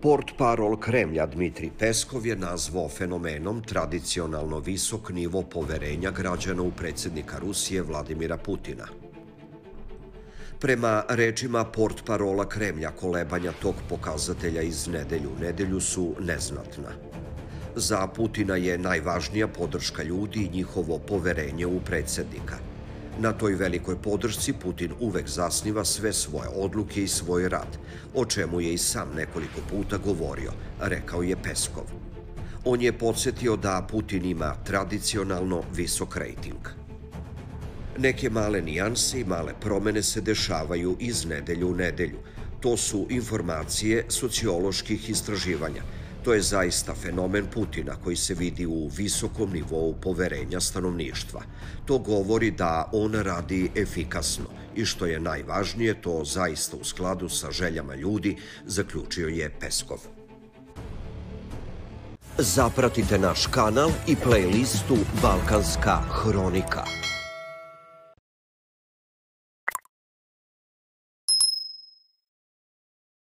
Port parol Kremlja Dmitri Peskov je nazvao fenomenom tradicionalno visok nivo poverenja građana u predsjednika Rusije Vladimira Putina. Prema rečima port parola Kremlja, kolebanja tog pokazatelja iz nedelju u nedelju su neznatna. Za Putina je najvažnija podrška ljudi i njihovo poverenje u predsjednika – Na toj velikoj podršci Putin uvek zasniva sve svoje odluke i svoj rad, o čemu je i sam nekoliko puta govorio, rekao je Peskov. On je podsjetio da Putin ima tradicionalno visok rejting. Neke male nijanse i male promene se dešavaju iz nedelju u nedelju. To su informacije socioloških istraživanja – To je zaista fenomen Putina koji se vidi u visokom nivou poverenja stanovništva. To govori da on radi efikasno i što je najvažnije, to zaista u skladu sa željama ljudi, zaključio je Peskov. Zapratite naš kanal i playlistu Balkanska hronika.